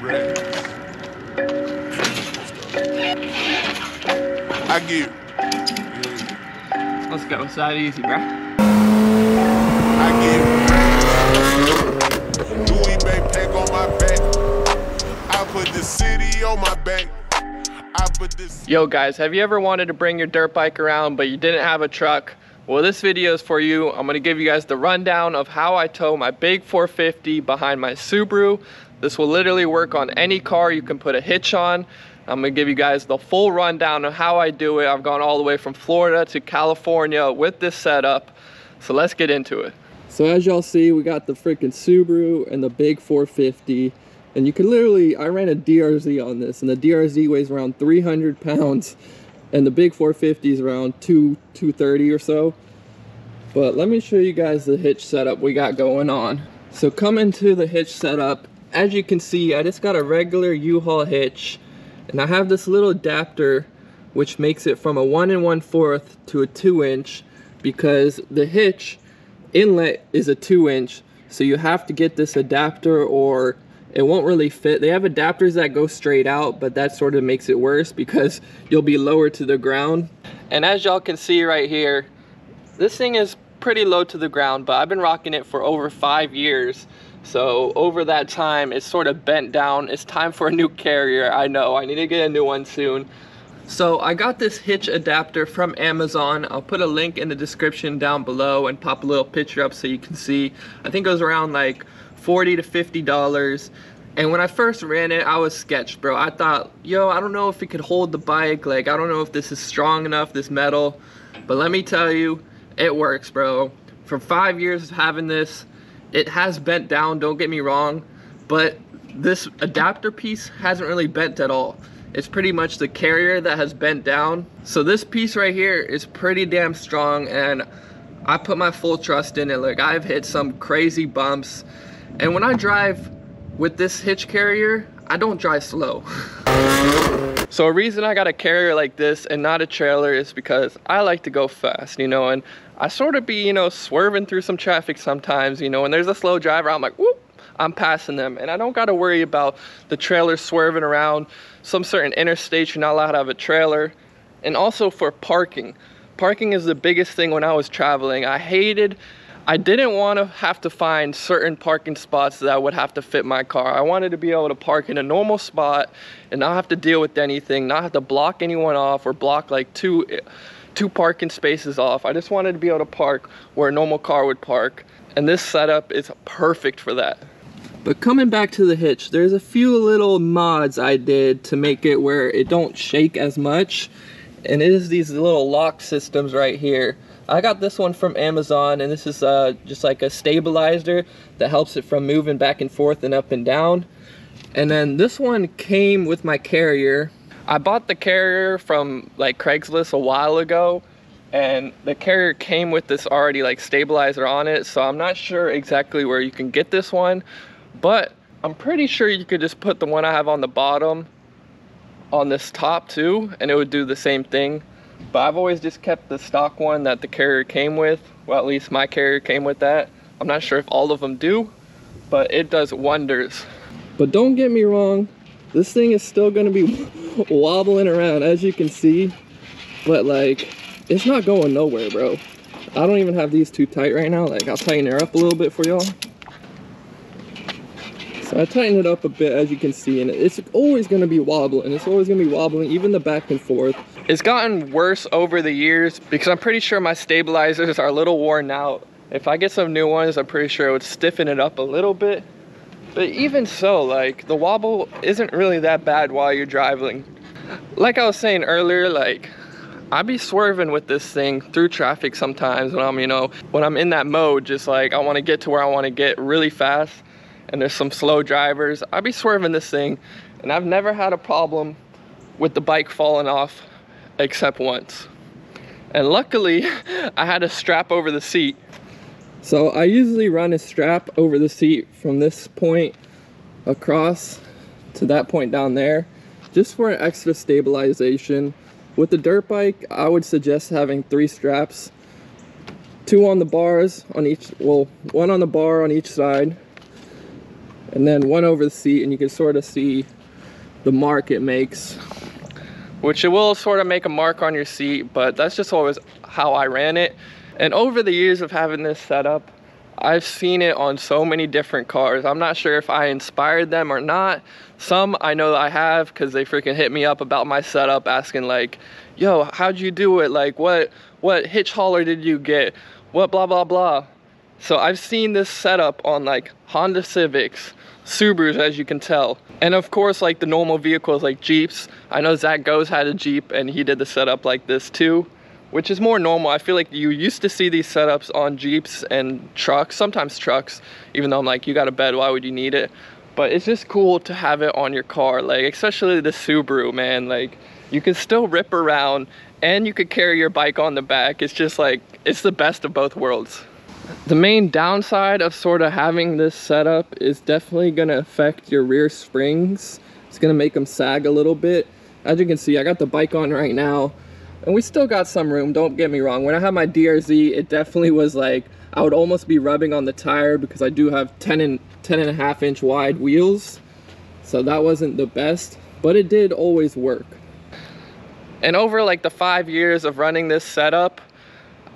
I get. Let's go. It's that easy, bro. I get. Louis backpack on my back. I put the city on my back. I put this. Yo guys, have you ever wanted to bring your dirt bike around but you didn't have a truck? Well, this video is for you. I'm gonna give you guys the rundown of how I tow my big 450 behind my Subaru. This will literally work on any car you can put a hitch on. I'm gonna give you guys the full rundown of how I do it. I've gone all the way from Florida to California with this setup. So let's get into it. So as y'all see, we got the freaking Subaru and the big 450. And you can literally, I ran a DRZ on this and the DRZ weighs around 300 pounds and the big 450 is around 2, 230 or so. But let me show you guys the hitch setup we got going on. So coming to the hitch setup, as you can see, I just got a regular U-Haul hitch and I have this little adapter which makes it from a one and one fourth to a two inch because the hitch inlet is a two inch. So you have to get this adapter or it won't really fit. They have adapters that go straight out, but that sort of makes it worse because you'll be lower to the ground. And as y'all can see right here, this thing is pretty low to the ground, but I've been rocking it for over five years. So over that time, it's sort of bent down. It's time for a new carrier. I know, I need to get a new one soon. So I got this hitch adapter from Amazon. I'll put a link in the description down below and pop a little picture up so you can see. I think it was around like 40 to 50 dollars. And when I first ran it, I was sketched, bro. I thought, yo, I don't know if it could hold the bike. Like, I don't know if this is strong enough, this metal. But let me tell you, it works, bro. For five years of having this, it has bent down, don't get me wrong. But this adapter piece hasn't really bent at all. It's pretty much the carrier that has bent down. So this piece right here is pretty damn strong and I put my full trust in it. Like I've hit some crazy bumps. And when I drive with this hitch carrier, I don't drive slow. so a reason I got a carrier like this and not a trailer is because I like to go fast, you know, and I sort of be, you know, swerving through some traffic sometimes, you know, when there's a slow driver, I'm like, whoop, I'm passing them. And I don't gotta worry about the trailer swerving around some certain interstate, you're not allowed to have a trailer. And also for parking. Parking is the biggest thing when I was traveling. I hated, I didn't want to have to find certain parking spots that would have to fit my car. I wanted to be able to park in a normal spot and not have to deal with anything, not have to block anyone off or block like two, two parking spaces off. I just wanted to be able to park where a normal car would park. And this setup is perfect for that. But coming back to the hitch, there's a few little mods I did to make it where it don't shake as much. And it is these little lock systems right here. I got this one from Amazon and this is uh, just like a stabilizer that helps it from moving back and forth and up and down. And then this one came with my carrier. I bought the carrier from like Craigslist a while ago and the carrier came with this already like stabilizer on it so I'm not sure exactly where you can get this one but I'm pretty sure you could just put the one I have on the bottom on this top too, and it would do the same thing. But I've always just kept the stock one that the carrier came with. Well, at least my carrier came with that. I'm not sure if all of them do, but it does wonders. But don't get me wrong, this thing is still gonna be wobbling around as you can see. But like, it's not going nowhere, bro. I don't even have these too tight right now. Like, I'll tighten her up a little bit for y'all. So I tightened it up a bit as you can see and it's always going to be wobbling. It's always going to be wobbling even the back and forth. It's gotten worse over the years because I'm pretty sure my stabilizers are a little worn out. If I get some new ones, I'm pretty sure it would stiffen it up a little bit. But even so, like the wobble isn't really that bad while you're driving. Like I was saying earlier, like I be swerving with this thing through traffic sometimes when I'm, you know, when I'm in that mode, just like I want to get to where I want to get really fast and there's some slow drivers, I'll be swerving this thing and I've never had a problem with the bike falling off except once. And luckily, I had a strap over the seat. So I usually run a strap over the seat from this point across to that point down there, just for an extra stabilization. With the dirt bike, I would suggest having three straps, two on the bars on each, well, one on the bar on each side, and then one over the seat and you can sort of see the mark it makes. Which it will sort of make a mark on your seat but that's just always how I ran it. And over the years of having this setup I've seen it on so many different cars. I'm not sure if I inspired them or not. Some I know that I have because they freaking hit me up about my setup asking like yo how'd you do it? Like what what hitch hauler did you get? What blah blah blah. So I've seen this setup on like Honda Civics, Subarus as you can tell. And of course like the normal vehicles like Jeeps. I know Zach Goes had a Jeep and he did the setup like this too, which is more normal. I feel like you used to see these setups on Jeeps and trucks, sometimes trucks, even though I'm like, you got a bed, why would you need it? But it's just cool to have it on your car, like especially the Subaru, man. Like you can still rip around and you could carry your bike on the back. It's just like, it's the best of both worlds. The main downside of sort of having this setup is definitely going to affect your rear springs. It's going to make them sag a little bit. As you can see, I got the bike on right now and we still got some room, don't get me wrong. When I had my DRZ, it definitely was like, I would almost be rubbing on the tire because I do have 10 and, 10 and a half inch wide wheels. So that wasn't the best, but it did always work. And over like the five years of running this setup,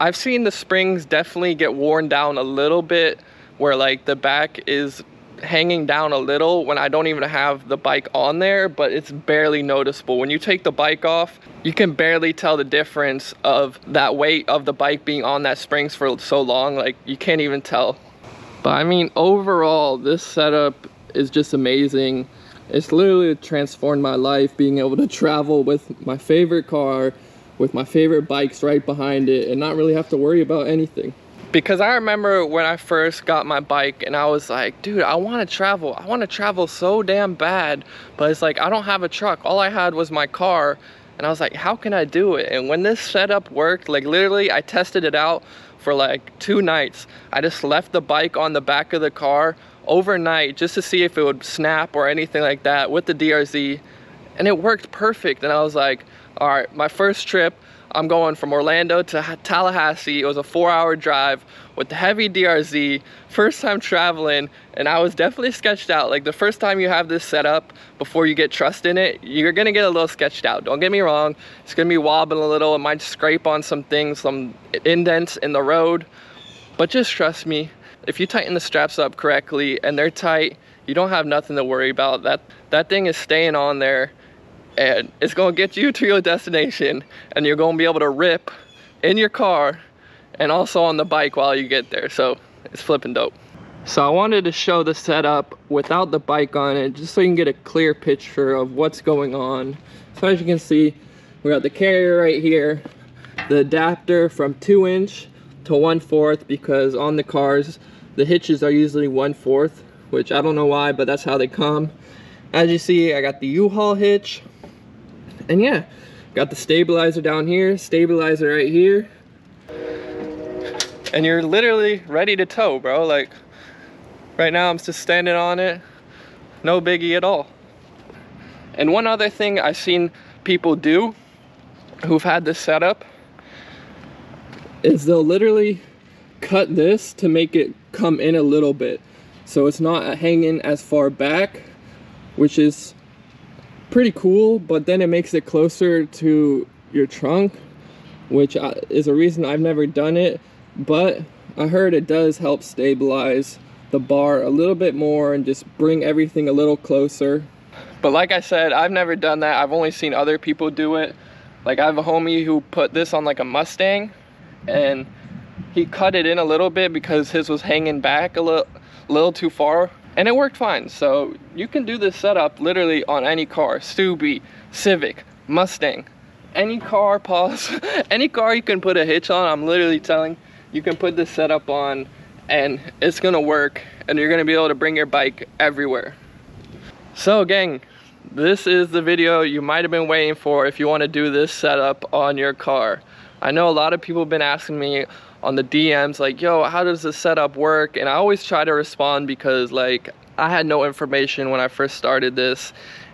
I've seen the springs definitely get worn down a little bit where like the back is hanging down a little when I don't even have the bike on there, but it's barely noticeable. When you take the bike off, you can barely tell the difference of that weight of the bike being on that springs for so long. Like you can't even tell. But I mean, overall, this setup is just amazing. It's literally transformed my life being able to travel with my favorite car with my favorite bikes right behind it and not really have to worry about anything. Because I remember when I first got my bike and I was like, dude, I want to travel. I want to travel so damn bad. But it's like, I don't have a truck. All I had was my car. And I was like, how can I do it? And when this setup worked, like literally I tested it out for like two nights. I just left the bike on the back of the car overnight just to see if it would snap or anything like that with the DRZ. And it worked perfect. And I was like, all right, my first trip, I'm going from Orlando to Tallahassee. It was a four hour drive with the heavy DRZ, first time traveling, and I was definitely sketched out. Like the first time you have this set up before you get trust in it, you're gonna get a little sketched out. Don't get me wrong, it's gonna be wobbling a little. It might scrape on some things, some indents in the road, but just trust me, if you tighten the straps up correctly and they're tight, you don't have nothing to worry about. That, that thing is staying on there and it's gonna get you to your destination and you're gonna be able to rip in your car and also on the bike while you get there. So it's flipping dope. So I wanted to show the setup without the bike on it just so you can get a clear picture of what's going on. So as you can see we got the carrier right here the adapter from 2 inch to 1 fourth because on the cars the hitches are usually 1 fourth which I don't know why but that's how they come. As you see I got the U-Haul hitch and yeah, got the stabilizer down here, stabilizer right here. And you're literally ready to tow, bro. Like, right now I'm just standing on it. No biggie at all. And one other thing I've seen people do who've had this setup is they'll literally cut this to make it come in a little bit. So it's not hanging as far back, which is pretty cool, but then it makes it closer to your trunk, which uh, is a reason I've never done it, but I heard it does help stabilize the bar a little bit more and just bring everything a little closer. But like I said, I've never done that. I've only seen other people do it. Like I have a homie who put this on like a Mustang and he cut it in a little bit because his was hanging back a little, little too far and it worked fine. So you can do this setup literally on any car, Subi, Civic, Mustang, any car, pause, any car you can put a hitch on, I'm literally telling you can put this setup on and it's gonna work and you're gonna be able to bring your bike everywhere. So gang, this is the video you might have been waiting for if you wanna do this setup on your car. I know a lot of people have been asking me on the DMs like, yo, how does this setup work? And I always try to respond because like I had no information when I first started this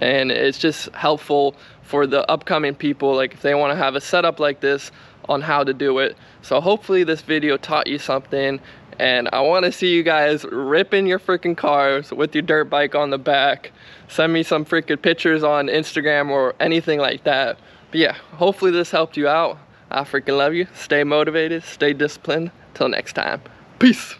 and it's just helpful for the upcoming people like if they want to have a setup like this on how to do it. So hopefully this video taught you something and I want to see you guys ripping your freaking cars with your dirt bike on the back. Send me some freaking pictures on Instagram or anything like that. But yeah, hopefully this helped you out. I freaking love you. Stay motivated, stay disciplined. Till next time, peace.